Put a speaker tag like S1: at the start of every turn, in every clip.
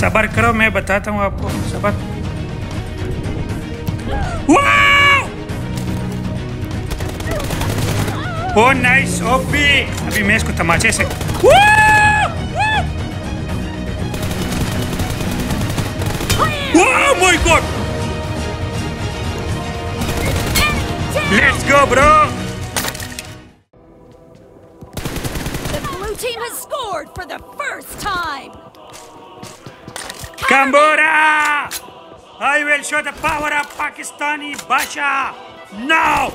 S1: सबर करो मैं बताता हूँ आपको सबर वाओ! ओ नाइस ओपी अभी मैं इसको तमाचे से
S2: my God let's go bro
S1: Kambora! I will show the power of Pakistani Basha now!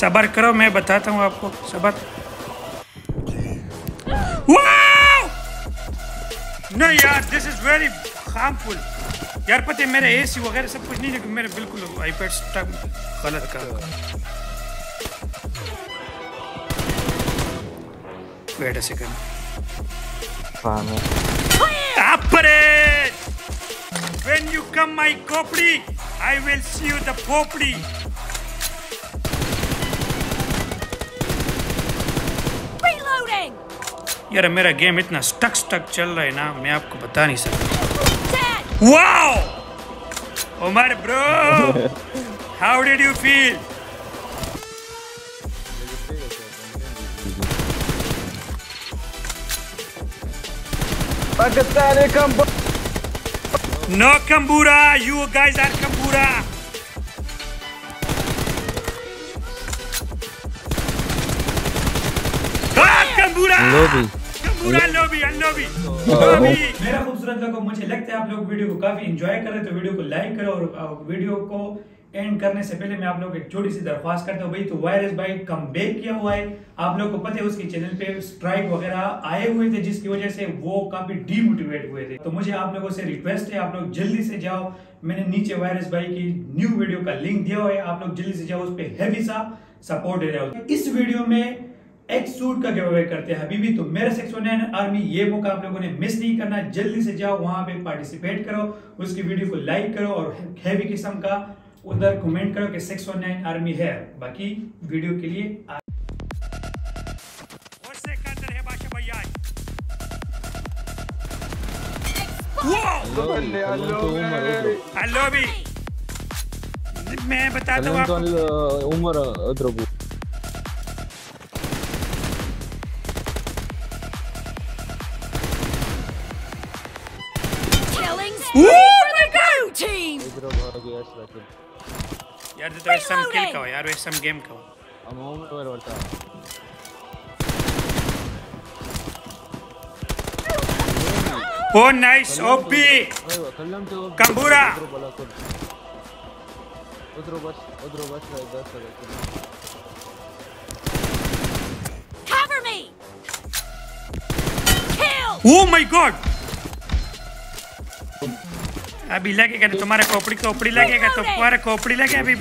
S1: सबर करो मैं बताता हूँ आपको सबर वाओ! नहीं यार दिस इज वेरी हार्मफुल यार पता है मेरा एसी वगैरह सब कुछ नहीं लेकिन मेरे बिल्कुल आईपैड स्टक गलत काम wait a second! When you come my copri, I will see you the popri.
S2: Reloading.
S1: यार मेरा गेम इतना स्टक स्टक चल रहा है ना मैं आपको बता नहीं सकता. Wow! Omar bro! How did you feel?
S3: Pakistani Kambura!
S1: No Kambura! You guys are Kambura! Ah, Kambura!
S3: Lobby.
S1: Kambura, lobby! Lobby. Lobby. मेरा खूबसूरत लोगों मुझे लगता है आप लोग वीडियो को काफ़ी एंजॉय कर रहे तो वीडियो को लाइक करो और वीडियो को एंड करने से पहले मैं आप लोग एक छोटी सी दरख्वास्त करता हूँ भाई तो वायरस भाई कम बैक किया हुआ है। आप लोग को पता है उसके चैनल पे स्ट्राइक वगैरह आए हुए थे जिसकी वजह से वो काफ़ी डीमोटिवेट हुए थे। तो मुझे आप लोगों से रिक्वेस्ट है आप लोग जल्दी से जाओ। मैंने नीचे वायरस भाई की न्यू वीडियो का लिंक दिया हुआ है आप लोग जल्दी से जाओ उस पर हैवी सा सपोर्ट दे रहे हो। इस वीडियो में एक सूट का गिव अवे करते हैं अभी भी तो मेरा सेक्सोनियन आर्मी ये मौका आप लोगों ने मिस नहीं करना जल्दी से जाओ वहाँ पे पार्टिसिपेट करो उसकी वीडियो को लाइक करो और हैवी किस्म का उधर कमेंट करो कि सेक्स वन आर्मी है। बाकी वीडियो के लिए आ... हेलो भी। मैं बताता हूँ उम्र
S3: अदरबू there
S1: is
S3: some kill some game I'm over Oh nice OP Kambura!
S2: Cover me!
S1: Oh my god! अभी लगेगा ना तुम्हारे खोपड़ी खोपड़ी लगेगा तो तुम्हारे खोपड़ी लगे अभी?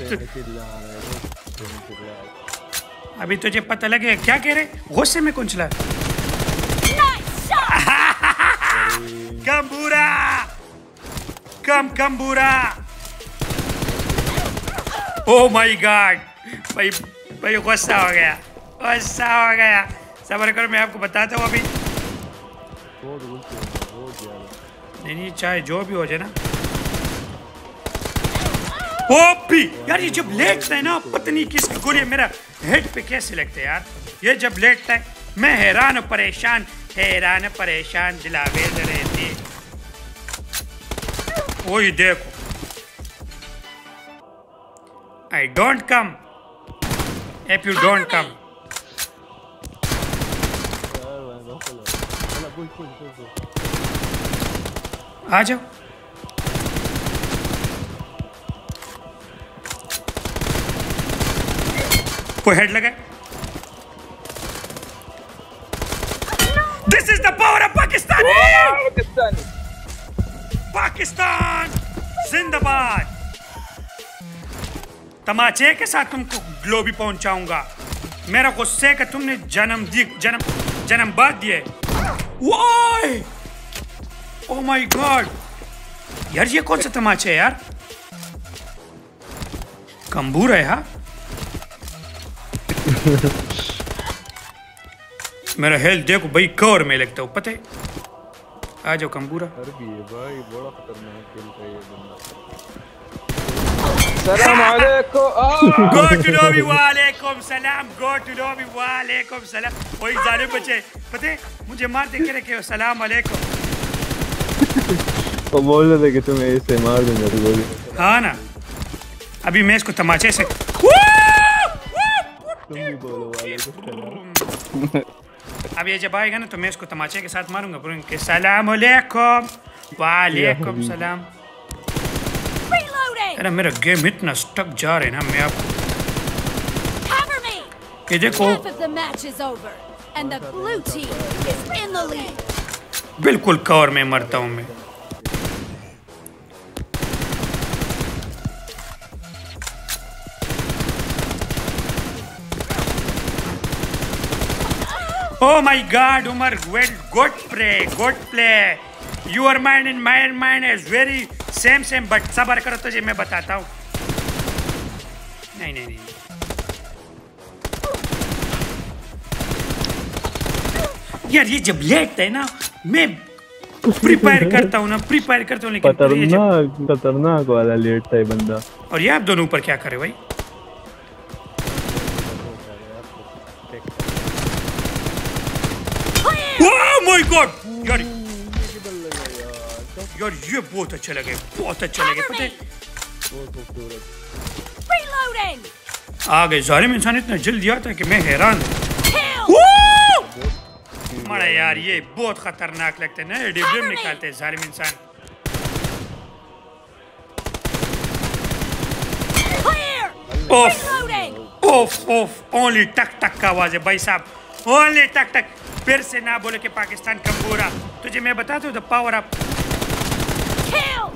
S1: अभी तुझे पता लगे क्या कह रहे? गुस्से में कौन चला?
S2: बुरा!
S1: कम कम बुरा! ओ माय गॉड भाई भाई गुस्सा हो गया। गुस्सा हो गया। सबर करो, मैं आपको बताता हूँ अभी। नहीं नहीं, चाहे जो भी हो जाए ना। ओपी यार ये जब लेटता है ना पत्नी किसका गोरे मेरा हेड पे कैसे लगते है यार? ये जब लेटता है मैं हैरान परेशान हैरान परेशान दिलावेज रहती। वही देखो।
S3: I don't come if you don't come.
S1: आ जाओ। कोई हेड लगा this is the power of
S3: Pakistan
S1: Pakistani जिंदाबाद तमाचे के साथ तुमको ग्लोबी पहुंचाऊँगा। मेरा गुस्से का तुमने जन्म दी जन्म जन्म बाद दिए। वाई ओ माय गॉड यार ये कौन सा तमाचा है यार? कंबूर है हाँ? मेरा हेल्थ देखो भाई कवर में लगता हूँ पता है? आ जाओ कंबूरा
S3: अरबी है भाई बड़ा खतरनाक खेलता है ये बंदा
S4: सलाम अलैकुम
S1: गो टू लॉबी वालेकुम सलाम गो टू लॉबी वालेकुम सलाम जाने पता है? मुझे कह रहे कि सलाम अलैकुम
S4: वो बोल रहे थे कि तुम्हें इससे मार दूँगा तो बोली।
S1: हाँ ना। अभी मैं इसको तमाचे से
S4: तुम भी बोलो वालेकुम
S1: अब ये जब आएगा ना तो मैं इसको तमाचे के साथ मारूँगा बोलूँगा कि सलाम अलैकुम वालेकुम सलाम। अरे मेरा गेम इतना स्टक जा रहा है ना मैं आपको! ये देखो. बिल्कुल कवर में मरता हूँ मैं। Oh my god, Umar, well, good play, good play. Your mind and my mind is very same same, but सबर करो तुझे मैं बताता हूँ नहीं नहीं नहीं यार ये जब लेट है ना मैं प्रिपेयर करता हूँ ना प्रिपेयर करता हूँ लेकिन
S4: खतरनाक खतरनाक वाला लेट था ये बंदा।
S1: और ये आप दोनों ऊपर क्या करे भाई? यार ये बहुत अच्छा लगे बहुत अच्छा लगे पता! है! आ गए जालिम इंसान इतना जल्दी आता है कि मैं हैरान! मड़ा यार ये बहुत खतरनाक लगते हैं ना डिब्बे में निकालते हैं जालिम इंसान। ओफ ओफ ओफ ओनली टक टक का आवाज़ है भाई साहब। ओनली टक टक फिर से ना बोले कि पाकिस्तान कब पूरा तुझे मैं बताता हूँ the power up
S2: Kill!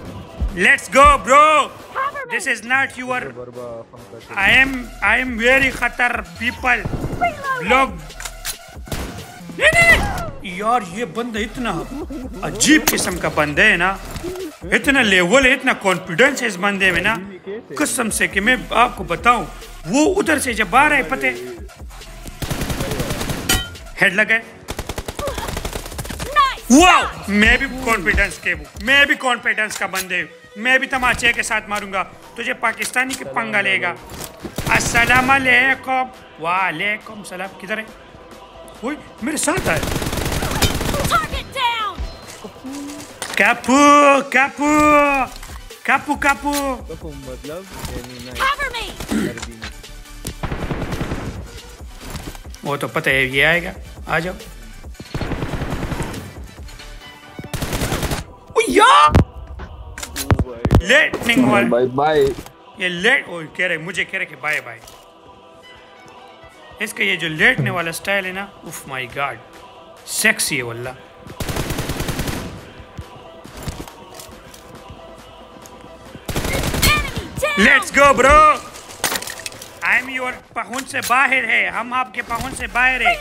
S1: This is not your
S3: बरबा फंका
S1: I am I am very खतर पीपल
S2: Reloading!
S1: लोग नहीं नहीं यार ये बंदा इतना अजीब किस्म का बंदा है ना। इतना लेवल है इतना कॉन्फिडेंस है इस बंदे में ना। कसम से कि मैं आपको बताऊँ वो उधर से जब आ रहा है पते हेड लगे! वाह मैं भी कॉन्फिडेंस के हूँ मैं भी कॉन्फिडेंस का बंदे हूँ मैं भी तमाचे के साथ मारूँगा। तुझे पाकिस्तानी के पंगा लेगा। अस्सलाम वालेकुम वालेकुम सलाम। किधर है? ओए मेरे साथ आए! कापू कापू कापू कापू।
S4: मतलब
S1: वो तो पता है ये आएगा। आ जाओ। ओ यार लेटनिंग वाला
S4: बाय बाय
S1: ये लेट ओ कह रहे मुझे कह रहे कि बाय बाय इसका ये जो लेटने वाला स्टाइल है ना उफ माय गॉड सेक्सी है वल्ला! Let's go bro I am your पहुँच से बाहर है. हम आपके पहुँच से बाहर है.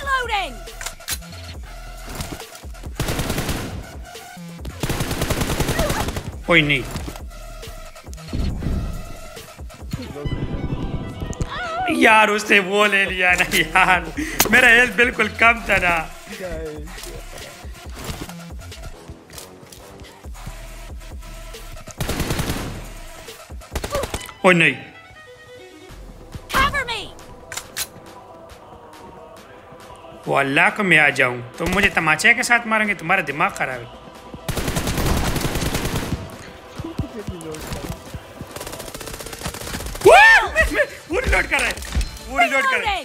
S1: कोई नहीं। यार उसने वो ले लिया ना यार। मेरा हेल्थ बिल्कुल कम था ना। ओ नहीं। वो अल्लाह को मैं आ जाऊँ तुम मुझे तमाचे के साथ मारोगे तुम्हारा दिमाग खराब है। वो रिलोड कर रहा है वो रिलोड कर रहा है!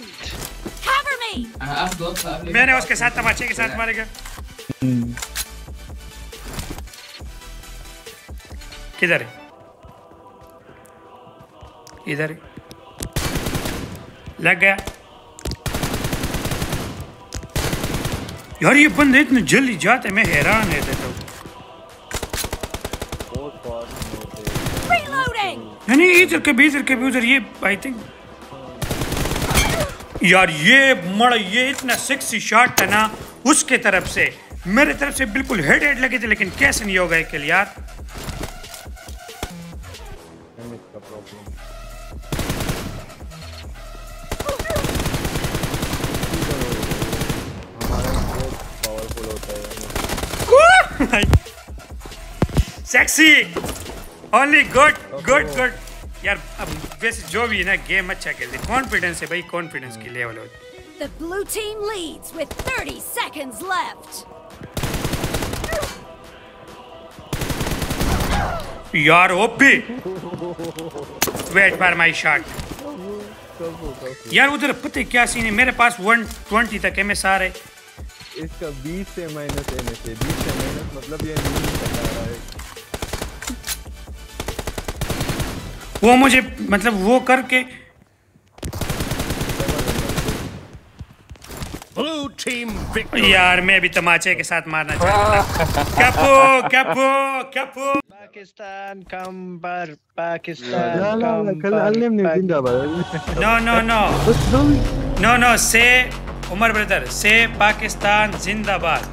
S1: मैंने उसके साथ तमाचे के साथ मारेगा किधर है? इधर लग गया। यार ये बंदे इतने जल्दी जाते मैं हैरान है देता हूँ। इधर के भी इधर के भी उधर ये आई थिंक यार ये मड़, ये इतना सेक्सी शॉट था ना, उसके तरफ़ से। मेरे तरफ़ से बिल्कुल हेड हेड लगे थे, लेकिन कैसे नहीं होगा एक यार?
S4: इसका प्रॉब्लम हमारा बहुत पावरफुल
S1: वैसे जो भी है ना गेम अच्छा खेलते कॉन्फिडेंस है भाई कॉन्फिडेंस की लेवल हो।
S2: The blue team leads with 30 seconds left.
S1: यार OP! Wait for my shot यार उधर पता है क्या सीन है? मेरे पास 120 तक एमएसआर है।
S4: इसका 20 से माइनस एन से 20 से माइनस मतलब ये नहीं बता रहा है।
S1: वो मुझे मतलब वो करके। यार मैं भी तमाचे के साथ मारना चाहता कैपो कैपो
S5: पाकिस्तान कंबर
S1: Pakistan no
S4: no no
S1: no no से उमर ब्रदर से पाकिस्तान जिंदाबाद।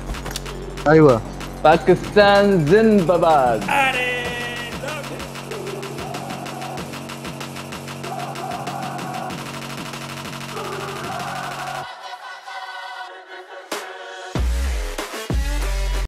S6: पाकिस्तान जिंदाबाद।
S1: अरे